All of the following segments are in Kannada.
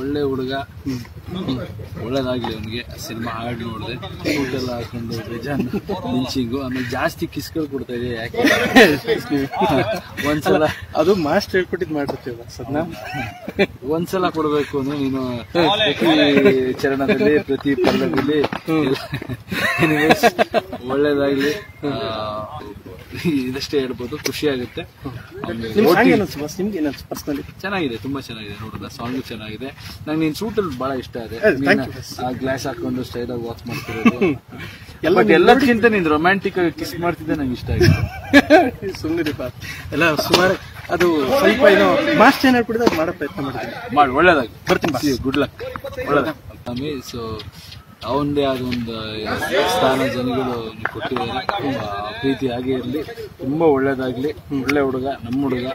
ಒಳ್ಳೆ ಹುಡುಗ. ಒಳ್ಳೇದಾಗಲಿ ಅವನಿಗೆ. ಸಿನಿಮಾ ಹಾಡು ನೋಡಿದೆ. ಊಟ ಎಲ್ಲ ಹಾಕೊಂಡು ಬೇಜಾನ್ ಮಿಂಚಿಂಗು. ಆಮೇಲೆ ಜಾಸ್ತಿ ಕಿಸ್ಗಳು ಕೊಡ್ತಾ ಇದೆ ಯಾಕೆ? ಒಂದ್ಸಲ. ಅದು ಮಾಸ್ಟ್ ಹೇಳ್ಕೊಟ್ಟಿದ್ ಮಾಡಿರ್ತೀವಲ್ಲ ಸದ್ನ? ಒಂದ್ಸಲ ಕೊಡ್ಬೇಕು ಅಂದ್ರೆ ನೀನು ಪ್ರತಿ ಚರಣದಲ್ಲಿ ಪ್ರತಿ ಪಲ್ಲದಲ್ಲಿ ಒಳ್ಳೇದಾಗ್ಲಿ. ಇದಷ್ಟೇ ಹೇಳ್ಬೋದು. ಖುಷಿ ಆಗುತ್ತೆ. ಬಸ್ ನಿಮ್ಗೆ ಪರ್ಸನಲಿ ಚೆನ್ನಾಗಿದೆ ತುಂಬಾ ಚೆನ್ನಾಗಿದೆ. ನೋಡೋದ ಸಾಂಗ್ ಚೆನ್ನಾಗಿದೆ. ನಂಗೆ ನಿನ್ ಸೂಟ್ ಅಲ್ಲಿ ಬಹಳ ಇಷ್ಟ ಇದೆ. ಗ್ಲಾಸ್ ಹಾಕೊಂಡು ಸ್ಟೈಲ್ ಆಗಿ ವಾಕ್ ಮಾಡ್ತಿರೋದು. ಬಟ್ ಎಲ್ಲದಕ್ಕಿಂತ ನೀನ್ ರೊಮ್ಯಾಂಟಿಕ್ ಆಗಿ ಕಿಸ್ ಮಾಡ್ತಿದ್ದೆ ನಂಗೆ ಇಷ್ಟ ಆಗಿದೆ. ಸುಮ್ಮನೆ ಎಲ್ಲ ಸುಮಾರು ಅದು ಸ್ವಲ್ಪ ಏನು ಮಾಸ್ಟ್ ಏನ್ ಬಿಡಿದ್ರೆ ಮಾಡೋ ಪ್ರಯತ್ನ ಮಾಡ್ತೀನಿ. ಮಾಡಿ ಒಳ್ಳೇದಾಗಿ ಬರ್ತೀನಿ ಗುಡ್ ಲಕ್ ಒಳ್ಳೇದಾಗಿ ಸೊ ಅವನದೇ ಆದ ಒಂದು ಸ್ಥಾನ ಜನಗಳು ಕೊಟ್ಟಿದ್ದಾರೆ. ತುಂಬಾ ಪ್ರೀತಿ ಹಾಗೆ ಇರಲಿ. ತುಂಬ ಒಳ್ಳೇದಾಗಲಿ. ಒಳ್ಳೆ ಹುಡುಗ ನಮ್ಮ ಹುಡುಗ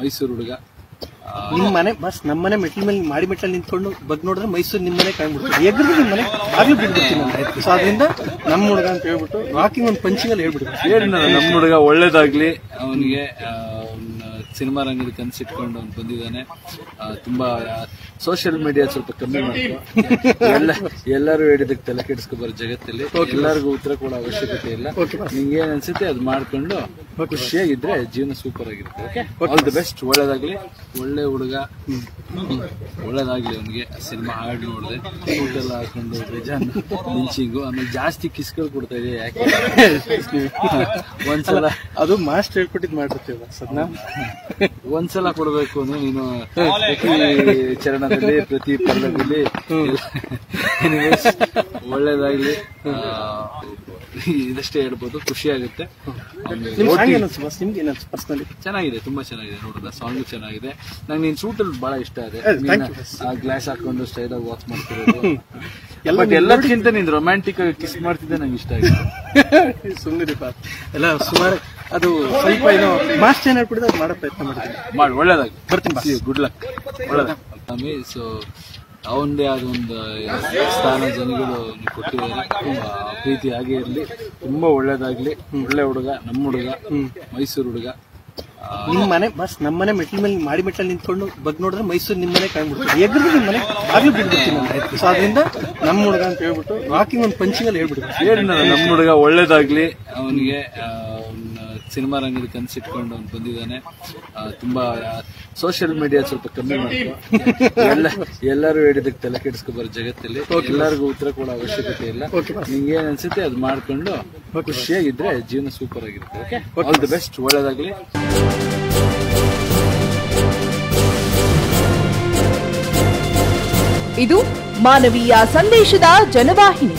ಮೈಸೂರು ಹುಡುಗ. ನಿಮ್ಮ ನಿಮ್ ಮನೆ ಬಸ್ ನಮ್ಮ ಮನೆ ಮೆಟ್ಲ ಮೇಲೆ ಮಾಡಿ ಮೆಟ್ಲಲ್ಲಿ ನಿಂತ್ಕೊಂಡು ಬಗ್ ನೋಡಿದ್ರೆ ಮೈಸೂರು ನಿಮ್ಮ ಮನೆ ಕಾಣ್ಬಿಡ್ತೀವಿ ಎಗ್ರದ್ದು ನಿಮ್ಮ ಮನೆ ಆಗಲೂ ಬಿಡ್ಬಿಡ್ತೀನಿ ನಾನು. ಸೊ ಅದರಿಂದ ನಮ್ಮ ಹುಡುಗ ಅಂತ ಹೇಳ್ಬಿಟ್ಟು ವಾಕಿಂಗ್ ಒಂದು ಪಂಚಿಂಗಲ್ಲಿ ಹೇಳ್ಬಿಡ್ತೀನಿ. ನಮ್ಮ ಹುಡುಗ ಒಳ್ಳೇದಾಗ್ಲಿ. ಅವನಿಗೆ ಸಿನಿಮಾ ರಂಗದ ಕನ್ಸಿಟ್ಕೊಂಡು ಅವ್ನು ಬಂದಿದ್ದಾನೆ. ತುಂಬ ಸೋಷಿಯಲ್ ಮೀಡಿಯಾ ಸ್ವಲ್ಪ ಕಮ್ಮಿ ಮಾಡ್ಕೊ. ಎಲ್ಲ ಎಲ್ಲರೂ ಹೇಳಿದಕ್ಕೆ ತಲೆ ಕೆಡಿಸ್ಕೊಬಾರ ಜಗತ್ತಲ್ಲಿ. ಎಲ್ಲರಿಗೂ ಉತ್ತರ ಕೊಡೋ ಅವಶ್ಯಕತೆ ಇಲ್ಲ. ನಿಂಗೆ ಏನ್ ಅನ್ಸುತ್ತೆ ಅದು ಮಾಡ್ಕೊಂಡು ಖುಷಿಯಾಗಿದ್ರೆ ಜೀವನ ಸೂಪರ್ ಆಗಿರುತ್ತೆ ಆಲ್ ದಿ ಬೆಸ್ಟ್ ಒಳ್ಳೇದಾಗ್ಲಿ. ಒಳ್ಳೆ ಹುಡುಗ. ಒಳ್ಳೇದಾಗ್ಲಿ ಅವನಿಗೆ. ಸಿನಿಮಾ ಹಾಡು ನೋಡಿದೆ. ಊಟ ಎಲ್ಲ ಹಾಕೊಂಡು ಬೇಜಾನ್ ಮಿಂಚಿಂಗು. ಆಮೇಲೆ ಜಾಸ್ತಿ ಕಿಸ್ಗಳು ಕೊಡ್ತಾ ಇದೆ ಯಾಕೆ? ಒಂದ್ಸಲ. ಅದು ಮಾಸ್ಟ್ ಹೇಳ್ಕೊಟ್ಟಿದ್ ಮಾಡಿರ್ತೀವ ಸದ್ನ? ಒಂದ್ಸಲ ಕೊಡ್ಬೇಕು ಅಂದ್ರೆ ನೀನು ಪ್ರತಿ ಚರಣದಲ್ಲಿ ಪ್ರತಿ ಪಲ್ಲದಲ್ಲಿ ಒಳ್ಳೇದಾಗ್ಲಿ. ಇದಷ್ಟೇ ಹೇಳ್ಬೋದು. ಖುಷಿ ಆಗುತ್ತೆ ಚೆನ್ನಾಗಿದೆ ತುಂಬಾ ಚೆನ್ನಾಗಿದೆ. ನೋಡೋದ ಸಾಂಗ್ ಚೆನ್ನಾಗಿದೆ. ನಂಗೆ ನಿನ್ ಸೂಟ್ ಅಲ್ಲಿ ಬಹಳ ಇಷ್ಟ ಇದೆ. ಗ್ಲಾಸ್ ಹಾಕೊಂಡು ಸ್ಟೈಲ್ ಆಗಿ ವಾಕ್ ಮಾಡ್ತಿರೋದು. ಎಲ್ಲದಕ್ಕಿಂತ ನೀನ್ ರೊಮ್ಯಾಂಟಿಕ್ ಆಗಿ ಕಿಸ್ ಮಾಡ್ತಿದ್ದೆ ನಂಗೆ ಇಷ್ಟ ಆಗಿದೆ. ಸುಮ್ಮನಿರಿಪ್ಪ ಎಲ್ಲ ಸುಮಾರು ಅದು ಸ್ವಲ್ಪ ಏನೋ ಮಾಸ್ಟ್ ಏನ್ ಹೇಳ್ಕೊಟ್ಟಿದ್ರೆ ಅದು ಮಾಡೋ ಪ್ರಯತ್ನ ಮಾಡ್ತೀನಿ. ಮಾಡಿ ಒಳ್ಳೇದಾಗಿ ಬರ್ತೀನಿ ಗುಡ್ ಲಕ್ ಒಳ್ಳೇದಾಗಿ ಸೊ ಅವನದೇ ಆದ ಒಂದು ಸ್ಥಾನ ಜನಗಳು ಕೊಟ್ಟಿದ್ದಾರೆ. ತುಂಬಾ ಪ್ರೀತಿ ಹಾಗೆ ಇರಲಿ. ತುಂಬ ಒಳ್ಳೇದಾಗಲಿ. ಒಳ್ಳೆ ಹುಡುಗ ನಮ್ಮ ಹುಡುಗ ಮೈಸೂರು ಹುಡುಗ. ನಿಮ್ಮ ಮನೆ ಬಸ್ ನಮ್ಮ ಮನೆ ಮೆಟ್ಲ ಮೇಲೆ ಮಾಡಿ ಮೆಟ್ಲಲ್ಲಿ ನಿಂತ್ಕೊಂಡು ಬಗ್ ನೋಡಿದ್ರೆ ಮೈಸೂರು ನಿಮ್ಮ ಮನೆ ಕಾಣ್ಬಿಡ್ತೀವಿ ಎಗ್ರಿಗೂ ನಿಮ್ಮ ಮನೆ ಆಗ್ಲೂ ಬಿಡ್ಬಿಡ್ತೀನಿ ಸೊ ಅದರಿಂದ ನಮ್ಮ ಹುಡುಗ ಅಂತ ಹೇಳ್ಬಿಟ್ಟು ರಾಕಿಂಗ್ ಒಂದು ಪಂಚಿಂಗಲ್ಲಿ ಹೇಳ್ಬಿಡ್ತೀನಿ. ನಮ್ಮ ಹುಡುಗ ಒಳ್ಳೇದಾಗ್ಲಿ. ಅವನಿಗೆ ಸಿನಿಮಾ ರಂಗದ ಕನ್ಸಿಟ್ಕೊಂಡು ಅವ್ನು ಬಂದಿದ್ದಾನೆ. ತುಂಬ ಸೋಷಿಯಲ್ ಮೀಡಿಯಾ ಸ್ವಲ್ಪ ಕಮ್ಮಿ ಮಾಡ್ಕೊ. ಎಲ್ಲ ಎಲ್ಲರೂ ಹೇಳಿದಕ್ಕೆ ತಲೆ ಕೆಡಿಸ್ಕೊಬಾರ ಜಗತ್ತಲ್ಲಿ. ಎಲ್ಲರಿಗೂ ಉತ್ತರ ಕೊಡೋ ಅವಶ್ಯಕತೆ ಇಲ್ಲ. ನಿಂಗೆ ಏನ್ ಅನ್ಸುತ್ತೆ ಅದು ಮಾಡ್ಕೊಂಡು ಖುಷಿಯಾಗಿದ್ರೆ ಜೀವನ ಸೂಪರ್ ಆಗಿರುತ್ತೆ ಓಕೆ ಆಲ್ ದಿ ಬೆಸ್ಟ್ ಒಳ್ಳೇದಾಗ್ಲಿ. ಇದು ಮಾನವೀಯ ಸಂದೇಶದ ಜನವಾಹಿನಿ.